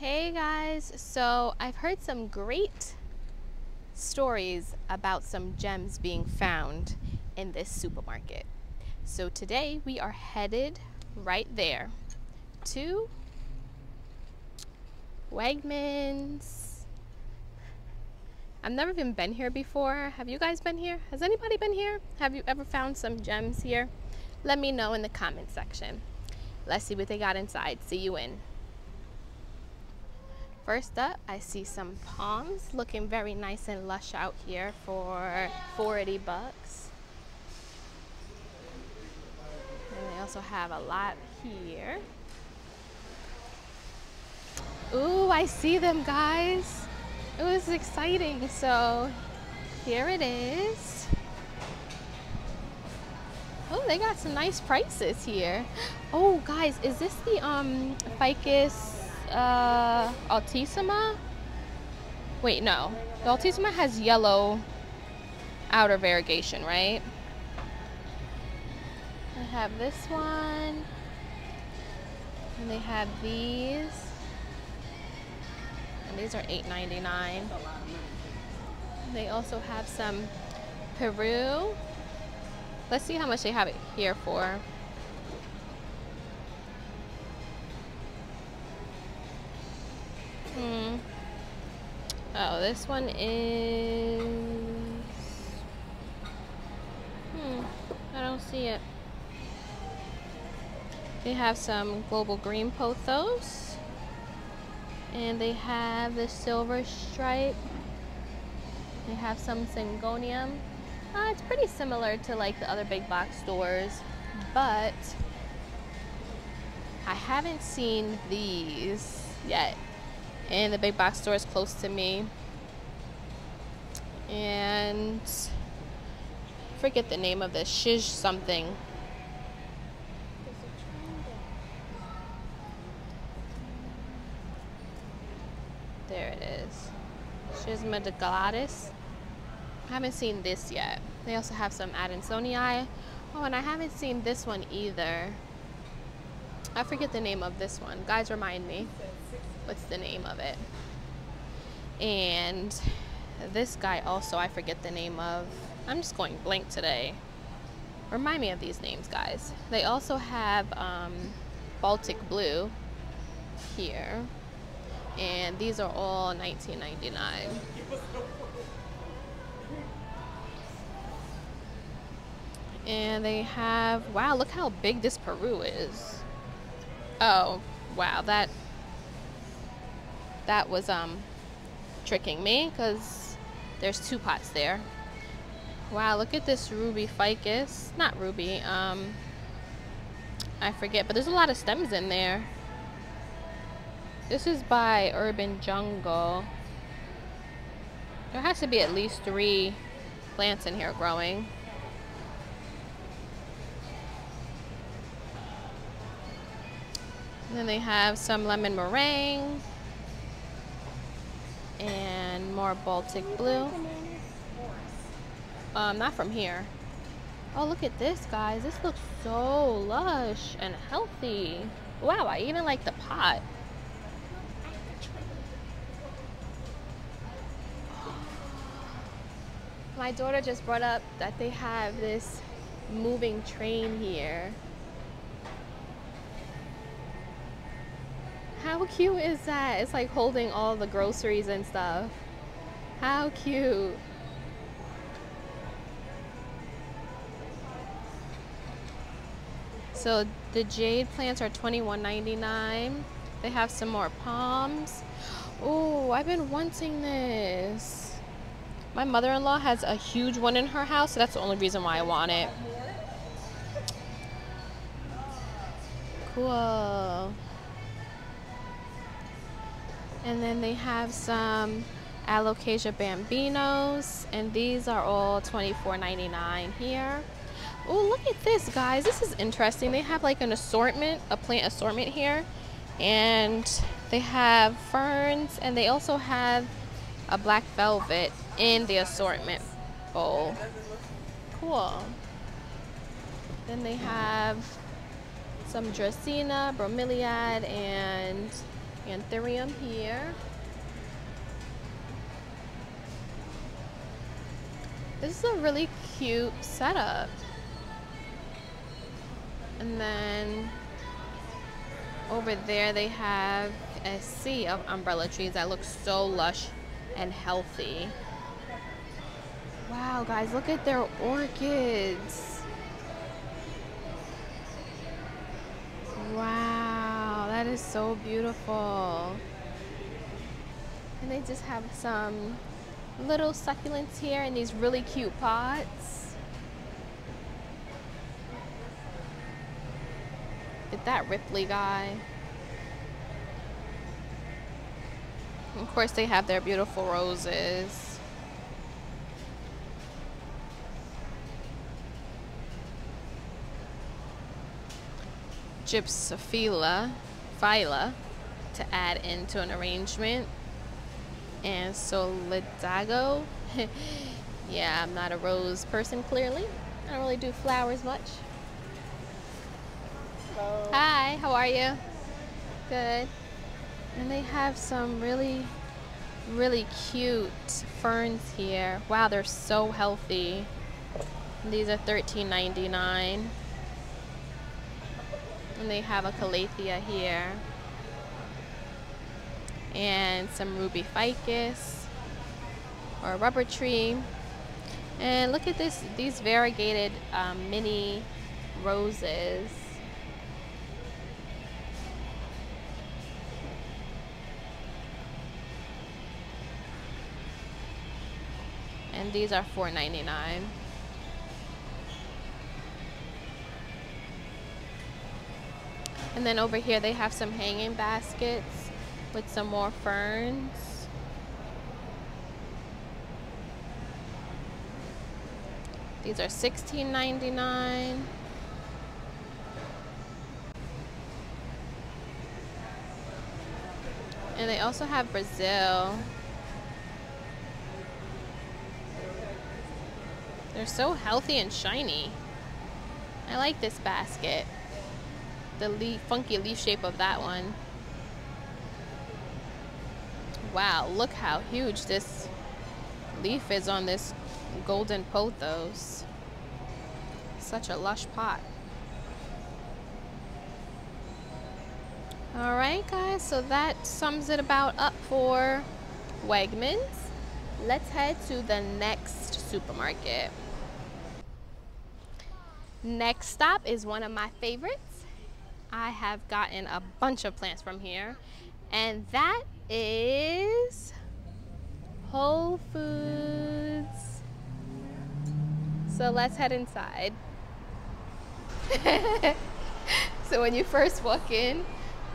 Hey guys, so I've heard some great stories about some gems being found in this supermarket. So today we are headed right there to Wegmans. I've never even been here before. Have you guys been here? Has anybody been here? Have you ever found some gems here? Let me know in the comment section. Let's see what they got inside. See you in. First up, I see some palms looking very nice and lush out here for 40 bucks. And they also have a lot here. Ooh, I see them guys. It was exciting. So here it is. Oh, they got some nice prices here. Oh, guys, is this the um Ficus uh, Altissima. Wait, no. The Altissima has yellow outer variegation, right? I have this one. And they have these. And these are $8.99. They also have some Peru. Let's see how much they have it here for. Hmm. Oh, this one is... Hmm. I don't see it. They have some global green pothos. And they have the silver stripe. They have some syngonium. Uh, it's pretty similar to like the other big box stores, but I haven't seen these yet and the big box store is close to me. And forget the name of this, Shish something. There it is. Schismatoglottis. I haven't seen this yet. They also have some Adansonii. Oh, and I haven't seen this one either. I forget the name of this one. Guys, remind me what's the name of it. And this guy also I forget the name of I'm just going blank today. Remind me of these names guys. They also have um, Baltic blue here. And these are all 19.99 and they have wow look how big this Peru is. Oh wow that that was um, tricking me because there's two pots there. Wow, look at this ruby ficus. Not ruby, um, I forget, but there's a lot of stems in there. This is by Urban Jungle. There has to be at least three plants in here growing. And then they have some lemon meringue and more Baltic blue. Um, not from here. Oh, look at this, guys. This looks so lush and healthy. Wow, I even like the pot. My daughter just brought up that they have this moving train here. How cute is that? It's like holding all the groceries and stuff. How cute. So the jade plants are $21.99. They have some more palms. Oh, I've been wanting this. My mother-in-law has a huge one in her house, so that's the only reason why I want it. Cool. And then they have some Alocasia bambinos, and these are all $24.99 here. Oh, look at this, guys. This is interesting. They have like an assortment, a plant assortment here. And they have ferns, and they also have a black velvet in the assortment bowl. Cool. Then they have some Dracaena, bromeliad, and Anthurium here. This is a really cute setup. And then over there they have a sea of umbrella trees that look so lush and healthy. Wow, guys, look at their orchids. Wow, is so beautiful. And they just have some little succulents here in these really cute pots. Get that Ripley guy. Of course, they have their beautiful roses. Gypsophila, phyla, to add into an arrangement. And Solidago. yeah, I'm not a rose person, clearly. I don't really do flowers much. Hello. Hi, how are you? Good. And they have some really, really cute ferns here. Wow, they're so healthy. These are $13.99. And they have a calathea here. And some ruby ficus or rubber tree. And look at this, these variegated um, mini roses. and these are $4.99. And then over here they have some hanging baskets with some more ferns. These are $16.99. And they also have Brazil. They're so healthy and shiny. I like this basket. The leaf, funky leaf shape of that one. Wow, look how huge this leaf is on this golden pothos. Such a lush pot. Alright guys, so that sums it about up for Wegmans. Let's head to the next supermarket. Next stop is one of my favorites. I have gotten a bunch of plants from here, and that is Whole Foods. So let's head inside. so when you first walk in,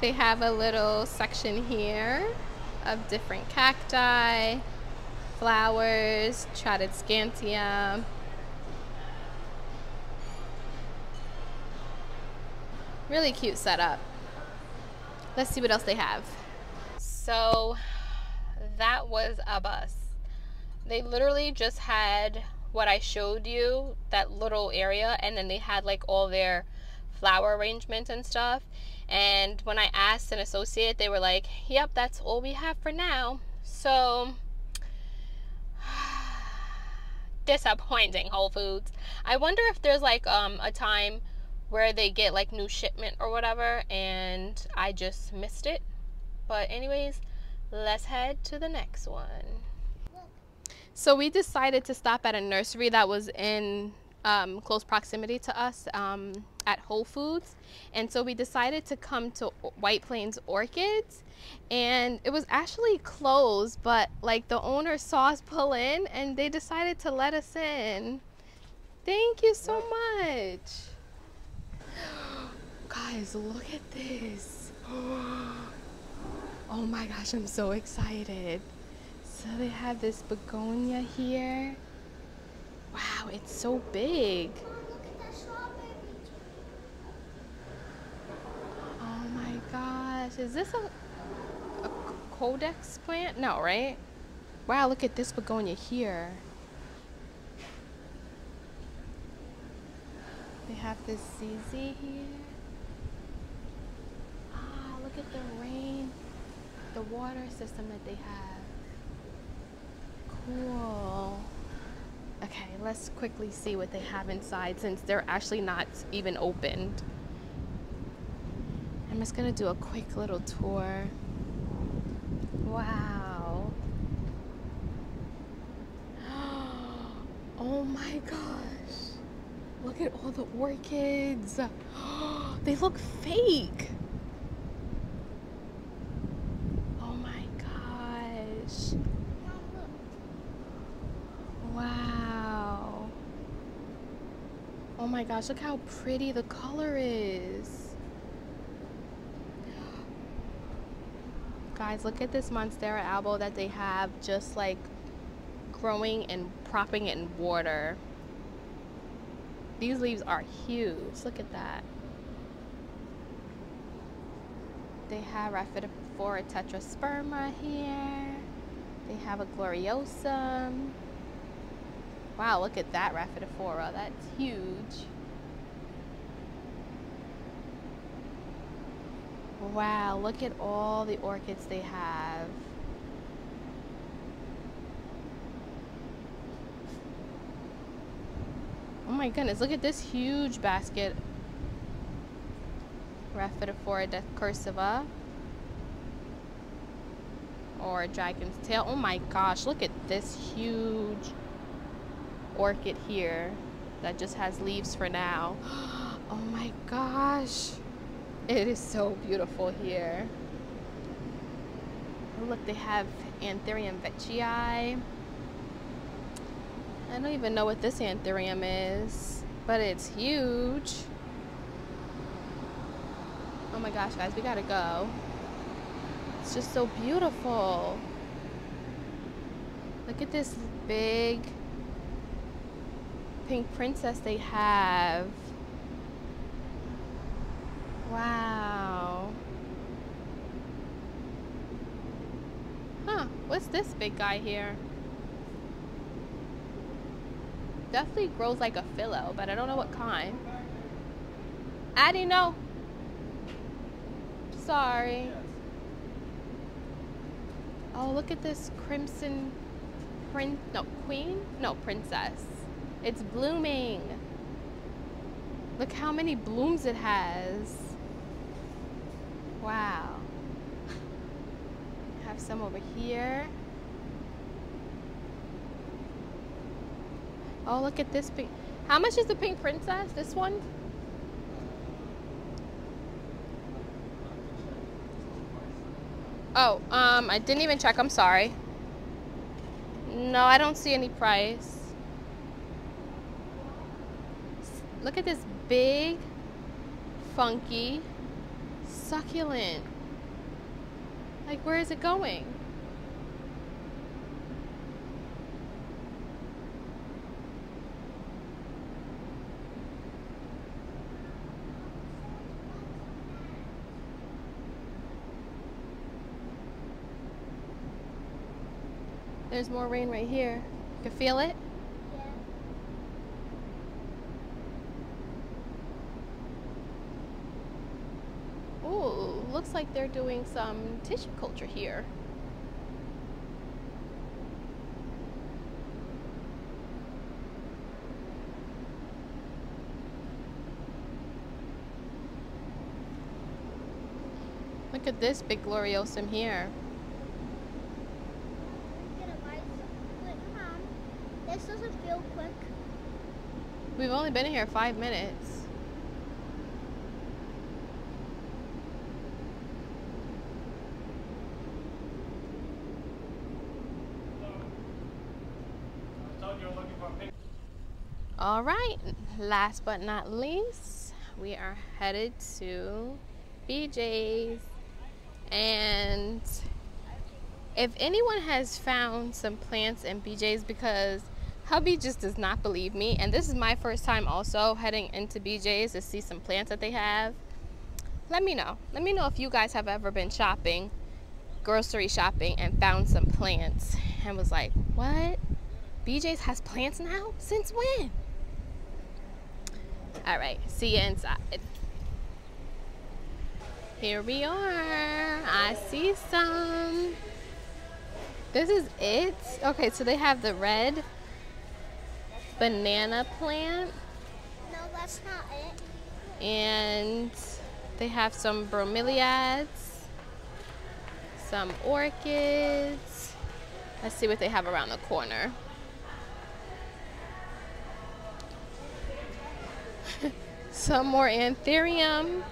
they have a little section here of different cacti, flowers, Tradescantia, Really cute setup. Let's see what else they have. So that was a bus. They literally just had what I showed you, that little area, and then they had like all their flower arrangements and stuff. And when I asked an associate, they were like, yep, that's all we have for now. So disappointing Whole Foods. I wonder if there's like um, a time where they get like new shipment or whatever and I just missed it. But anyways, let's head to the next one. So we decided to stop at a nursery that was in um, close proximity to us um, at Whole Foods. And so we decided to come to White Plains Orchids. And it was actually closed, but like the owner saw us pull in and they decided to let us in. Thank you so much. Guys, look at this. Oh my gosh, I'm so excited. So they have this begonia here. Wow, it's so big. Oh my gosh, is this a, a caudex plant? No, right? Wow, look at this begonia here. They have this ZZ here. Ah, look at the rain. The water system that they have. Cool. Okay, let's quickly see what they have inside since they're actually not even opened. I'm just gonna do a quick little tour. Wow. Oh my gosh. Look at all the orchids. They look fake. Oh my gosh. Wow. Oh my gosh, look how pretty the color is. Guys, look at this Monstera albo that they have just like growing and propping it in water. These leaves are huge. Look at that. They have Rhaphidophora tetrasperma here. They have a gloriosum. Wow, look at that Rhaphidophora. That's huge. Wow, look at all the orchids they have. Oh my goodness, look at this huge basket. Rhaphidophora decursiva. Or dragon's tail. Oh my gosh, look at this huge orchid here that just has leaves for now. Oh my gosh. It is so beautiful here. Look, they have Anthurium veitchii. I don't even know what this Anthurium is, but it's huge. Oh my gosh, guys, we gotta go. It's just so beautiful. Look at this big pink princess they have. Wow. Huh, what's this big guy here? Definitely grows like a philo, but I don't know what kind. Addie, no. Sorry. Oh, look at this crimson prince, no, queen? No, princess. It's blooming. Look how many blooms it has. Wow. Have some over here. Oh, look at this pink. How much is the pink princess? This one? Oh, um, I didn't even check. I'm sorry. No, I don't see any price. Look at this big, funky succulent. Like, where is it going? There's more rain right here. You can feel it? Ooh, looks like they're doing some tissue culture here. Look at this big gloriosum here. Feel quick. We've only been here five minutes. All right, last but not least, we are headed to BJ's. And if anyone has found some plants in BJ's, because hubby just does not believe me, and this is my first time also heading into BJ's to see some plants that they have, let me know. Let me know if you guys have ever been shopping, grocery shopping, and found some plants and was like, what? BJ's has plants now? Since when? All right, see you inside. Here we are. I see some. This is it? Okay, so they have the red banana plant. No, that's not it. And they have some bromeliads, some orchids. Let's see what they have around the corner. some more anthurium.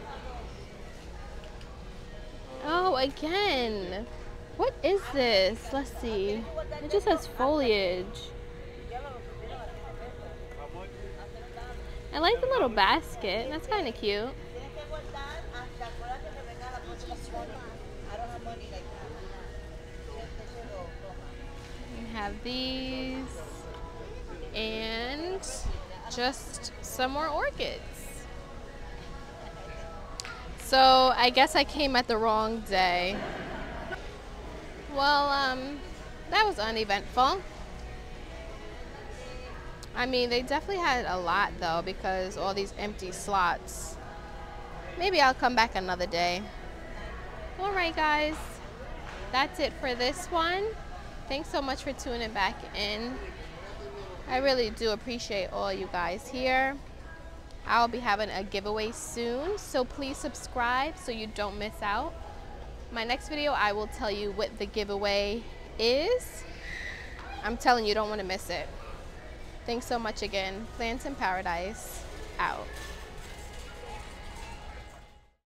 Oh, again. What is this? Let's see. It just has foliage. I like the little basket. That's kind of cute. We have these and just some more orchids. So I guess I came at the wrong day. Well, um, that was uneventful. I mean, they definitely had a lot though because all these empty slots. Maybe I'll come back another day. All right, guys. That's it for this one. Thanks so much for tuning back in. I really do appreciate all you guys here. I'll be having a giveaway soon, so please subscribe so you don't miss out. My next video, I will tell you what the giveaway is. I'm telling you, you don't want to miss it. Thanks so much again. Plants And Paradise, out.